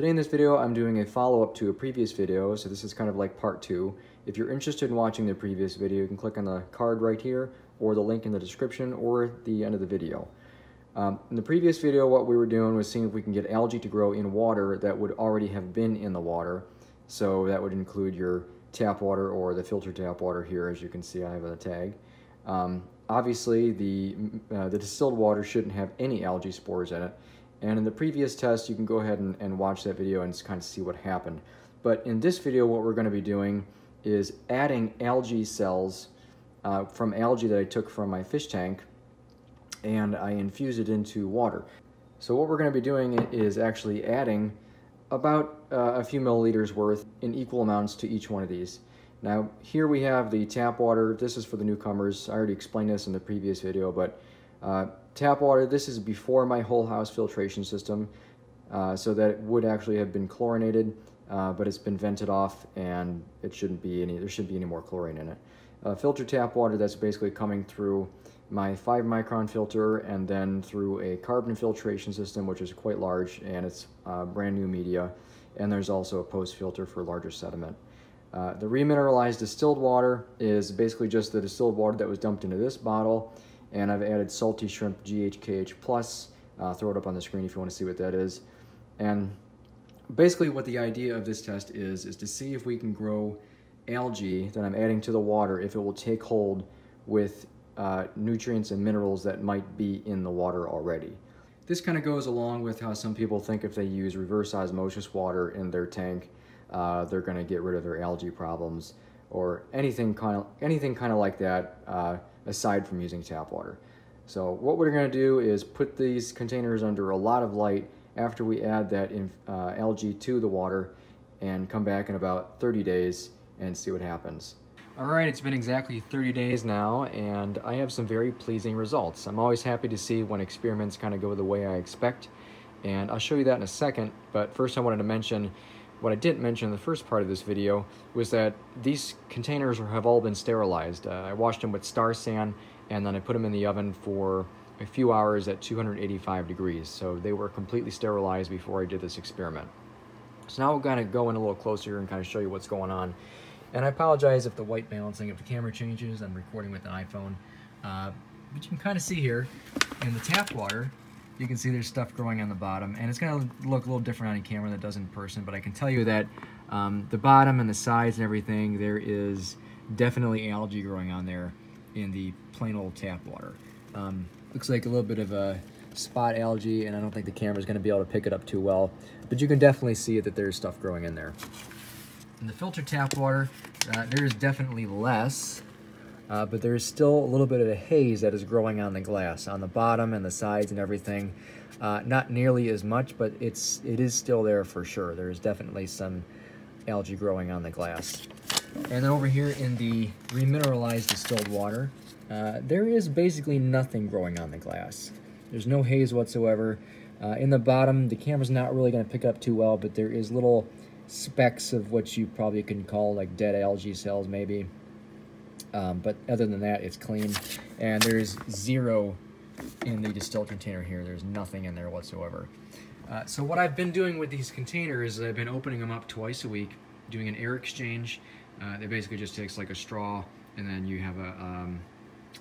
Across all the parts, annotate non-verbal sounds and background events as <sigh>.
Today in this video, I'm doing a follow-up to a previous video, so this is kind of like part two. If you're interested in watching the previous video, you can click on the card right here, or the link in the description, or the end of the video. Um, in the previous video, what we were doing was seeing if we can get algae to grow in water that would already have been in the water. So that would include your tap water or the filter tap water here, as you can see I have a tag. Um, obviously, the, uh, the distilled water shouldn't have any algae spores in it, and in the previous test, you can go ahead and, and watch that video and just kind of see what happened. But in this video, what we're going to be doing is adding algae cells uh, from algae that I took from my fish tank and I infuse it into water. So what we're going to be doing is actually adding about uh, a few milliliters worth in equal amounts to each one of these. Now here we have the tap water. This is for the newcomers. I already explained this in the previous video, but uh, tap water, this is before my whole house filtration system, uh, so that it would actually have been chlorinated, uh, but it's been vented off and it shouldn't be any, there shouldn't be any more chlorine in it. Uh, filter tap water, that's basically coming through my 5 micron filter and then through a carbon filtration system, which is quite large and it's uh, brand new media. And there's also a post filter for larger sediment. Uh, the remineralized distilled water is basically just the distilled water that was dumped into this bottle and I've added salty shrimp GHKH plus. Uh, throw it up on the screen if you want to see what that is. And basically what the idea of this test is, is to see if we can grow algae that I'm adding to the water, if it will take hold with uh, nutrients and minerals that might be in the water already. This kind of goes along with how some people think if they use reverse osmosis water in their tank, uh, they're going to get rid of their algae problems or anything kind of anything kind of like that. Uh, aside from using tap water. So what we're going to do is put these containers under a lot of light after we add that in, uh, algae to the water and come back in about 30 days and see what happens. All right, it's been exactly 30 days now and I have some very pleasing results. I'm always happy to see when experiments kind of go the way I expect and I'll show you that in a second, but first I wanted to mention what I didn't mention in the first part of this video was that these containers have all been sterilized. Uh, I washed them with Star San and then I put them in the oven for a few hours at 285 degrees. So they were completely sterilized before I did this experiment. So now we're going to go in a little closer and kind of show you what's going on. And I apologize if the white balancing of the camera changes. I'm recording with an iPhone. Uh, but you can kind of see here in the tap water, you can see there's stuff growing on the bottom and it's going to look a little different on camera than it does in person but I can tell you that um, the bottom and the sides and everything there is definitely algae growing on there in the plain old tap water. Um, looks like a little bit of a spot algae and I don't think the camera is going to be able to pick it up too well but you can definitely see that there's stuff growing in there. In the filter tap water uh, there is definitely less uh, but there's still a little bit of a haze that is growing on the glass, on the bottom and the sides and everything. Uh, not nearly as much, but it's it is still there for sure. There is definitely some algae growing on the glass. And then over here in the remineralized distilled water, uh, there is basically nothing growing on the glass. There's no haze whatsoever. Uh, in the bottom, the camera's not really going to pick up too well, but there is little specks of what you probably can call like dead algae cells maybe. Um, but other than that, it's clean. And there's zero in the distilled container here. There's nothing in there whatsoever. Uh, so what I've been doing with these containers is I've been opening them up twice a week, doing an air exchange. Uh, it basically just takes like a straw and then you have a, um,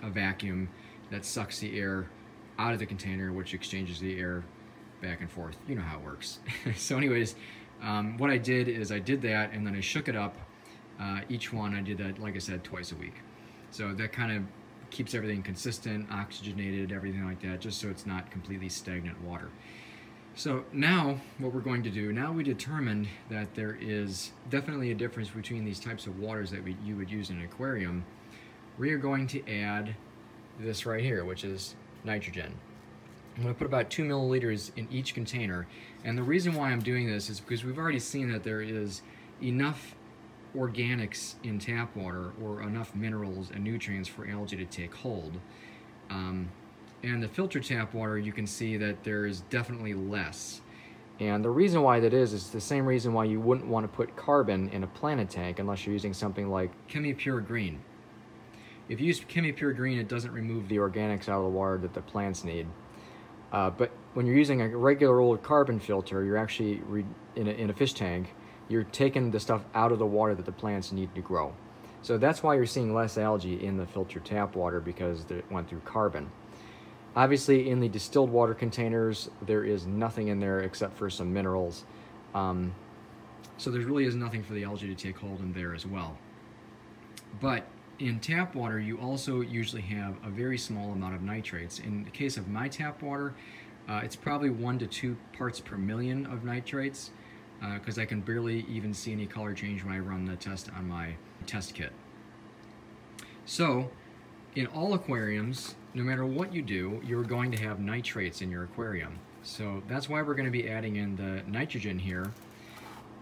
a vacuum that sucks the air out of the container, which exchanges the air back and forth. You know how it works. <laughs> so anyways, um, what I did is I did that and then I shook it up uh, each one I did that, like I said, twice a week. So that kind of keeps everything consistent, oxygenated, everything like that, just so it's not completely stagnant water. So now what we're going to do, now we determined that there is definitely a difference between these types of waters that we, you would use in an aquarium. We are going to add this right here, which is nitrogen. I'm going to put about two milliliters in each container. And the reason why I'm doing this is because we've already seen that there is enough organics in tap water or enough minerals and nutrients for algae to take hold. Um, and the filter tap water, you can see that there is definitely less. And the reason why that is, is the same reason why you wouldn't want to put carbon in a planted tank unless you're using something like ChemiPure Green. If you use ChemiPure Green, it doesn't remove the organics out of the water that the plants need. Uh, but when you're using a regular old carbon filter, you're actually, in a, in a fish tank, you're taking the stuff out of the water that the plants need to grow. So that's why you're seeing less algae in the filtered tap water because it went through carbon. Obviously, in the distilled water containers, there is nothing in there except for some minerals. Um, so there really is nothing for the algae to take hold in there as well. But in tap water, you also usually have a very small amount of nitrates. In the case of my tap water, uh, it's probably one to two parts per million of nitrates because uh, I can barely even see any color change when I run the test on my test kit. So, in all aquariums, no matter what you do, you're going to have nitrates in your aquarium. So that's why we're going to be adding in the nitrogen here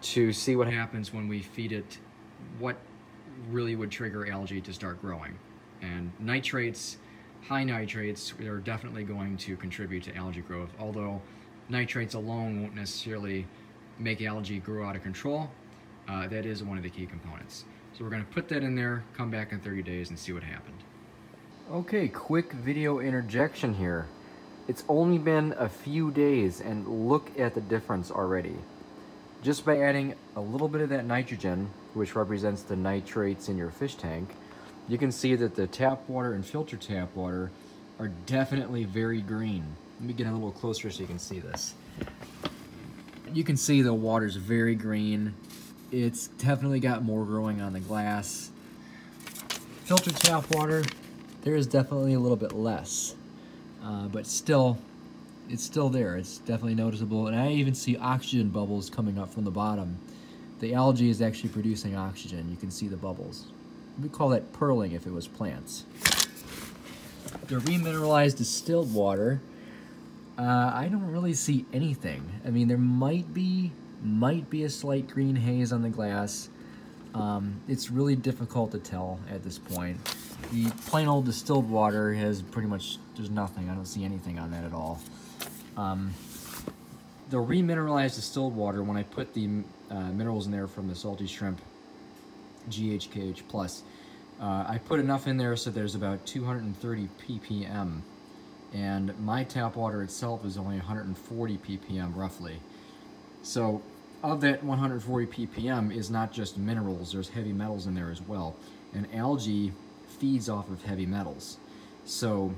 to see what happens when we feed it what really would trigger algae to start growing. And nitrates, high nitrates, are definitely going to contribute to algae growth, although nitrates alone won't necessarily make algae grow out of control. Uh, that is one of the key components. So we're going to put that in there, come back in 30 days and see what happened. Okay, quick video interjection here. It's only been a few days and look at the difference already. Just by adding a little bit of that nitrogen, which represents the nitrates in your fish tank, you can see that the tap water and filter tap water are definitely very green. Let me get a little closer so you can see this. You can see the water's very green. It's definitely got more growing on the glass. Filtered tap water, there is definitely a little bit less. Uh, but still, it's still there. It's definitely noticeable. And I even see oxygen bubbles coming up from the bottom. The algae is actually producing oxygen. You can see the bubbles. We call that pearling if it was plants. The remineralized distilled water, uh, I don't really see anything. I mean, there might be, might be a slight green haze on the glass. Um, it's really difficult to tell at this point. The plain old distilled water has pretty much, there's nothing. I don't see anything on that at all. Um, the remineralized distilled water, when I put the uh, minerals in there from the salty shrimp GHKH plus, uh, I put enough in there so there's about 230 ppm. And my tap water itself is only 140 ppm roughly. So of that 140 ppm is not just minerals, there's heavy metals in there as well. And algae feeds off of heavy metals. So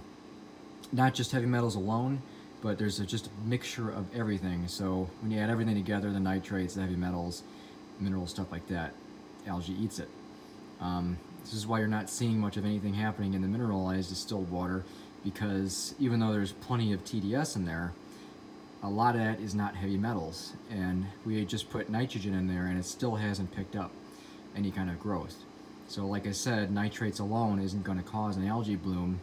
not just heavy metals alone, but there's a, just a mixture of everything. So when you add everything together, the nitrates, the heavy metals, minerals, stuff like that, algae eats it. Um, this is why you're not seeing much of anything happening in the mineralized distilled water because even though there's plenty of TDS in there, a lot of that is not heavy metals. And we just put nitrogen in there and it still hasn't picked up any kind of growth. So like I said, nitrates alone isn't going to cause an algae bloom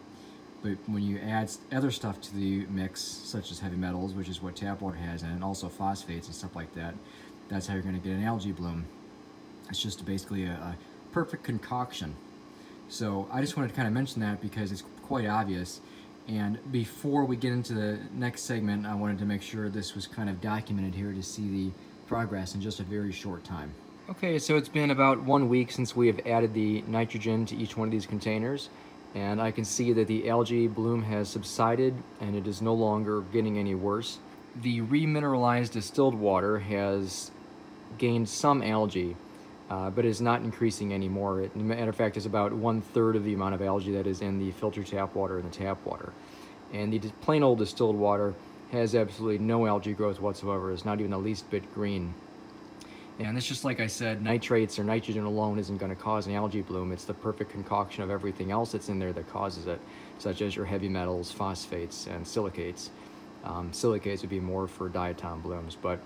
but when you add other stuff to the mix, such as heavy metals, which is what tap water has, and also phosphates and stuff like that, that's how you're going to get an algae bloom. It's just basically a, a perfect concoction. So I just wanted to kind of mention that because it's quite obvious. And before we get into the next segment, I wanted to make sure this was kind of documented here to see the progress in just a very short time. Okay, so it's been about one week since we have added the nitrogen to each one of these containers and I can see that the algae bloom has subsided and it is no longer getting any worse. The remineralized distilled water has gained some algae, uh, but it's not increasing anymore. It, matter of fact, it's about one third of the amount of algae that is in the filtered tap water and the tap water. And the plain old distilled water has absolutely no algae growth whatsoever. It's not even the least bit green. And it's just like I said, nitrates or nitrogen alone isn't going to cause an algae bloom. It's the perfect concoction of everything else that's in there that causes it, such as your heavy metals, phosphates, and silicates. Um, silicates would be more for diatom blooms, but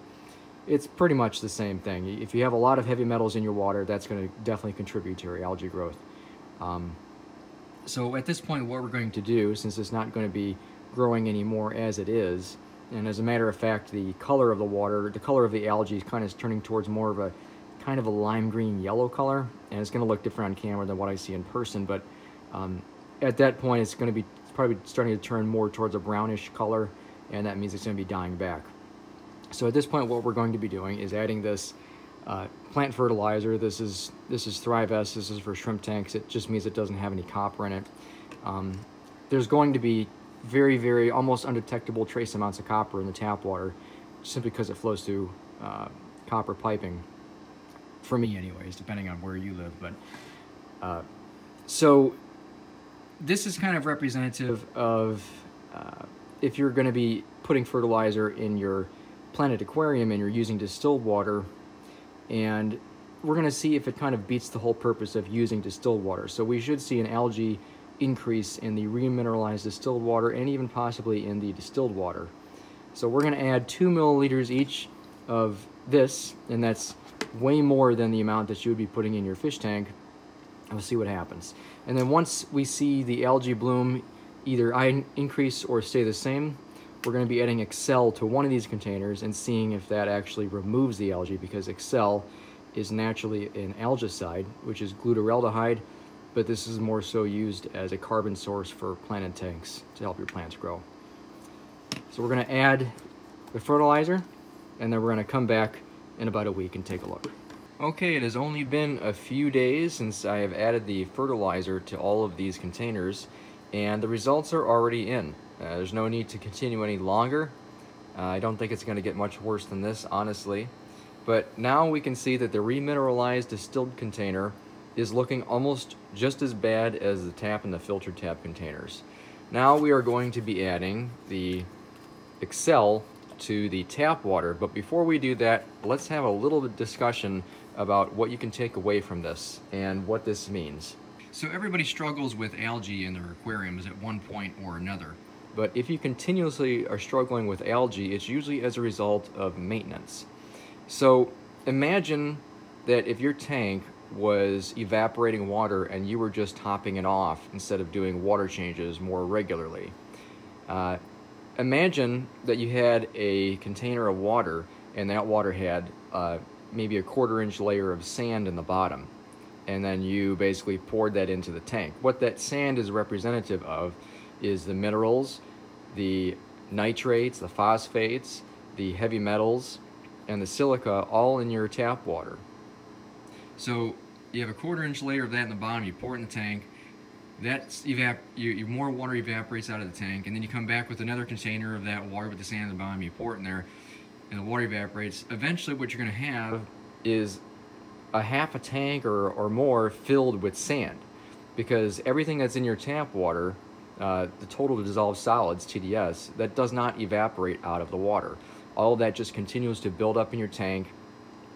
it's pretty much the same thing. If you have a lot of heavy metals in your water, that's going to definitely contribute to your algae growth. Um, so at this point, what we're going to do, since it's not going to be growing anymore as it is, and as a matter of fact, the color of the water, the color of the algae is kind of turning towards more of a kind of a lime green yellow color. And it's going to look different on camera than what I see in person. But um, at that point, it's going to be probably starting to turn more towards a brownish color. And that means it's going to be dying back. So at this point, what we're going to be doing is adding this uh, plant fertilizer. This is this is Thrive S. This is for shrimp tanks. It just means it doesn't have any copper in it. Um, there's going to be very, very almost undetectable trace amounts of copper in the tap water simply because it flows through uh, copper piping. For me, anyways, depending on where you live. But uh, so this is kind of representative of uh, if you're going to be putting fertilizer in your planted aquarium and you're using distilled water and we're going to see if it kind of beats the whole purpose of using distilled water. So we should see an algae increase in the remineralized distilled water and even possibly in the distilled water. So we're going to add two milliliters each of this, and that's way more than the amount that you would be putting in your fish tank. We'll see what happens. And then once we see the algae bloom either I increase or stay the same, we're going to be adding Excel to one of these containers and seeing if that actually removes the algae because Excel is naturally an algicide, which is glutaraldehyde, but this is more so used as a carbon source for planted tanks to help your plants grow. So we're going to add the fertilizer, and then we're going to come back in about a week and take a look. Okay, it has only been a few days since I have added the fertilizer to all of these containers, and the results are already in. Uh, there's no need to continue any longer. Uh, I don't think it's going to get much worse than this, honestly. But now we can see that the remineralized distilled container is looking almost just as bad as the tap and the filter tap containers. Now we are going to be adding the Excel to the tap water, but before we do that, let's have a little discussion about what you can take away from this and what this means. So everybody struggles with algae in their aquariums at one point or another. But if you continuously are struggling with algae, it's usually as a result of maintenance. So imagine that if your tank was evaporating water and you were just topping it off instead of doing water changes more regularly. Uh, imagine that you had a container of water and that water had uh, maybe a quarter inch layer of sand in the bottom and then you basically poured that into the tank. What that sand is representative of is the minerals, the nitrates, the phosphates, the heavy metals, and the silica all in your tap water. So you have a quarter inch layer of that in the bottom, you pour it in the tank, that's evap you, you, more water evaporates out of the tank, and then you come back with another container of that water with the sand in the bottom, you pour it in there, and the water evaporates. Eventually what you're going to have is a half a tank or, or more filled with sand because everything that's in your tap water, uh, the total dissolved solids, TDS, that does not evaporate out of the water all that just continues to build up in your tank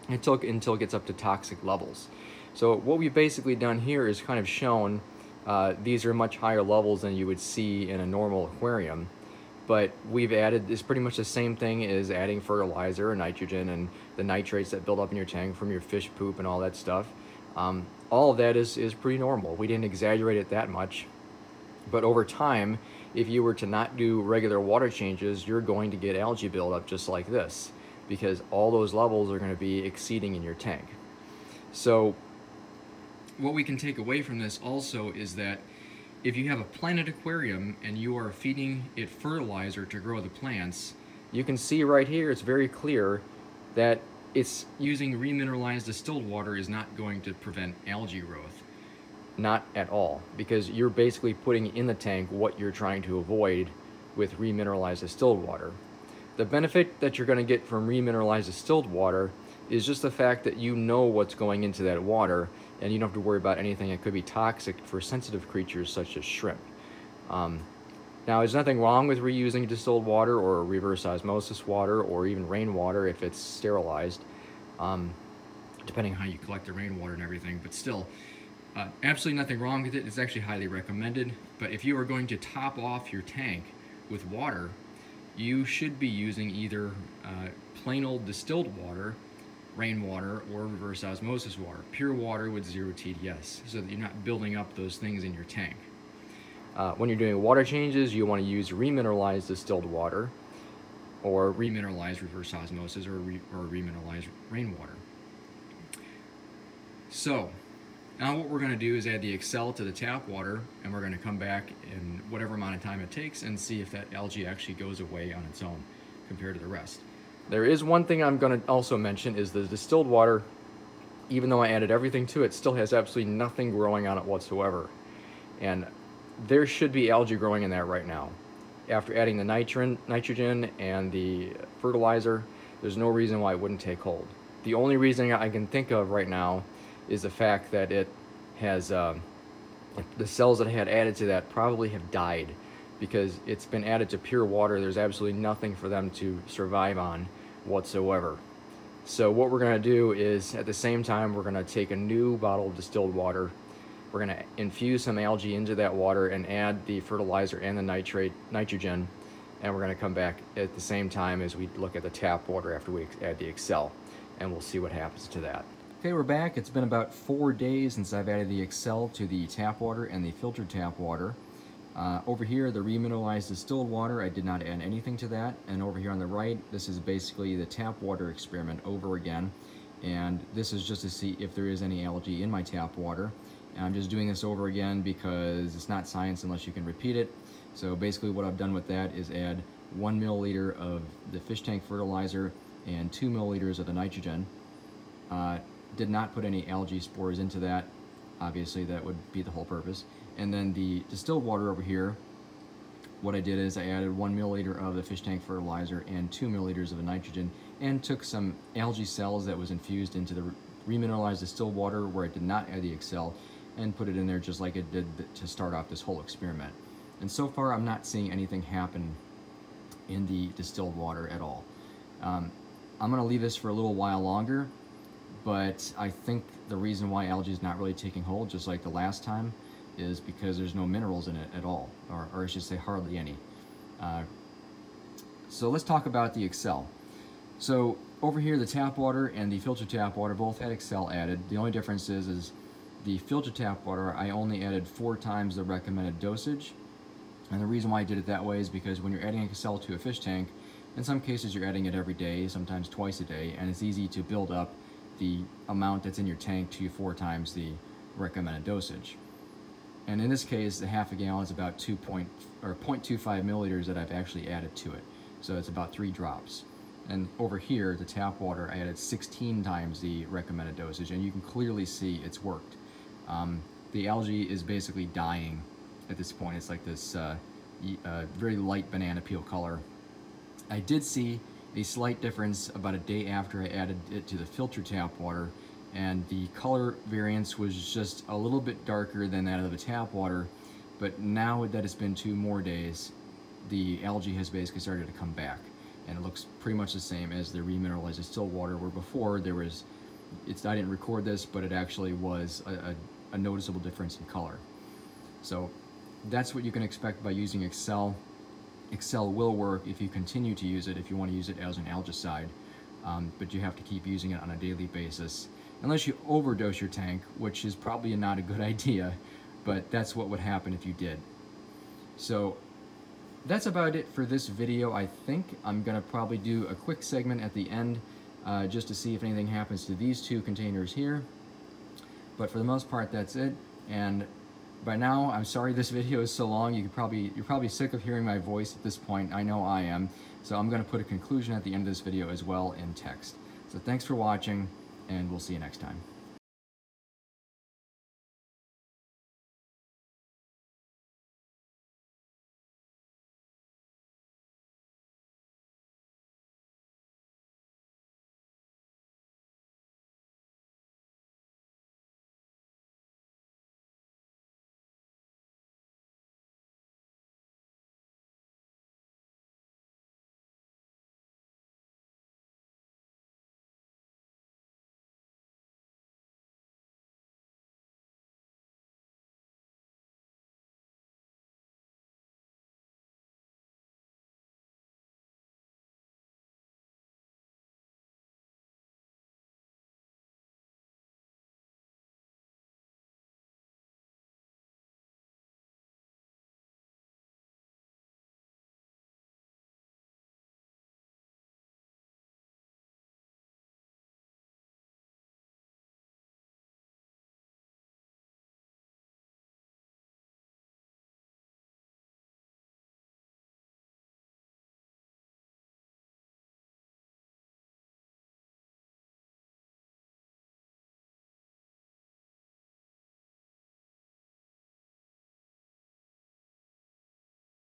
until, until it gets up to toxic levels. So what we've basically done here is kind of shown uh, these are much higher levels than you would see in a normal aquarium. But we've added, it's pretty much the same thing as adding fertilizer and nitrogen and the nitrates that build up in your tank from your fish poop and all that stuff. Um, all of that is, is pretty normal. We didn't exaggerate it that much. But over time, if you were to not do regular water changes, you're going to get algae buildup just like this because all those levels are going to be exceeding in your tank. So what we can take away from this also is that if you have a planted aquarium and you are feeding it fertilizer to grow the plants, you can see right here, it's very clear that it's using remineralized distilled water is not going to prevent algae growth. Not at all, because you're basically putting in the tank what you're trying to avoid with remineralized distilled water. The benefit that you're going to get from remineralized distilled water is just the fact that you know what's going into that water and you don't have to worry about anything that could be toxic for sensitive creatures such as shrimp. Um, now, there's nothing wrong with reusing distilled water or reverse osmosis water or even rainwater if it's sterilized, um, depending on how you collect the rainwater and everything, but still, uh, absolutely nothing wrong with it. It's actually highly recommended. But if you are going to top off your tank with water, you should be using either uh, plain old distilled water, rainwater, or reverse osmosis water. Pure water with zero TDS, so that you're not building up those things in your tank. Uh, when you're doing water changes, you want to use remineralized distilled water, or remineralized reverse osmosis, or, re or remineralized rainwater. So, now what we're going to do is add the Excel to the tap water and we're going to come back in whatever amount of time it takes and see if that algae actually goes away on its own compared to the rest. There is one thing I'm going to also mention is the distilled water, even though I added everything to it, still has absolutely nothing growing on it whatsoever. And there should be algae growing in that right now. after adding the nitrogen, nitrogen and the fertilizer, there's no reason why it wouldn't take hold. The only reason I can think of right now is the fact that it has, uh, the cells that had added to that probably have died because it's been added to pure water. There's absolutely nothing for them to survive on whatsoever. So what we're gonna do is at the same time, we're gonna take a new bottle of distilled water. We're gonna infuse some algae into that water and add the fertilizer and the nitrate, nitrogen, and we're gonna come back at the same time as we look at the tap water after we add the Excel, and we'll see what happens to that. Okay, we're back. It's been about four days since I've added the Excel to the tap water and the filtered tap water. Uh, over here, the remineralized distilled water, I did not add anything to that. And over here on the right, this is basically the tap water experiment over again. And this is just to see if there is any algae in my tap water. And I'm just doing this over again because it's not science unless you can repeat it. So basically what I've done with that is add one milliliter of the fish tank fertilizer and two milliliters of the nitrogen. Uh, did not put any algae spores into that. Obviously that would be the whole purpose. And then the distilled water over here, what I did is I added one milliliter of the fish tank fertilizer and two milliliters of the nitrogen and took some algae cells that was infused into the remineralized distilled water where I did not add the Excel and put it in there just like it did to start off this whole experiment. And so far I'm not seeing anything happen in the distilled water at all. Um, I'm gonna leave this for a little while longer, but I think the reason why algae is not really taking hold, just like the last time, is because there's no minerals in it at all, or, or I should say hardly any. Uh, so let's talk about the Excel. So over here, the tap water and the filter tap water both had Excel added. The only difference is, is the filter tap water, I only added four times the recommended dosage. And the reason why I did it that way is because when you're adding Excel to a fish tank, in some cases you're adding it every day, sometimes twice a day, and it's easy to build up the amount that's in your tank to four times the recommended dosage. And in this case, the half a gallon is about 2 point, or 0.25 milliliters that I've actually added to it. So it's about three drops. And over here, the tap water, I added 16 times the recommended dosage, and you can clearly see it's worked. Um, the algae is basically dying at this point. It's like this uh, uh, very light banana peel color. I did see a slight difference about a day after I added it to the filter tap water, and the color variance was just a little bit darker than that of the tap water but now that it's been two more days the algae has basically started to come back and it looks pretty much the same as the remineralized distilled water where before there was it's I didn't record this but it actually was a, a, a noticeable difference in color. So that's what you can expect by using Excel Excel will work if you continue to use it if you want to use it as an algicide um, but you have to keep using it on a daily basis unless you overdose your tank, which is probably not a good <laughs> idea, but that's what would happen if you did. So that's about it for this video, I think. I'm going to probably do a quick segment at the end uh, just to see if anything happens to these two containers here. But for the most part, that's it. And by now, I'm sorry this video is so long. You could probably, you're probably sick of hearing my voice at this point. I know I am. So I'm going to put a conclusion at the end of this video as well in text. So thanks for watching and we'll see you next time.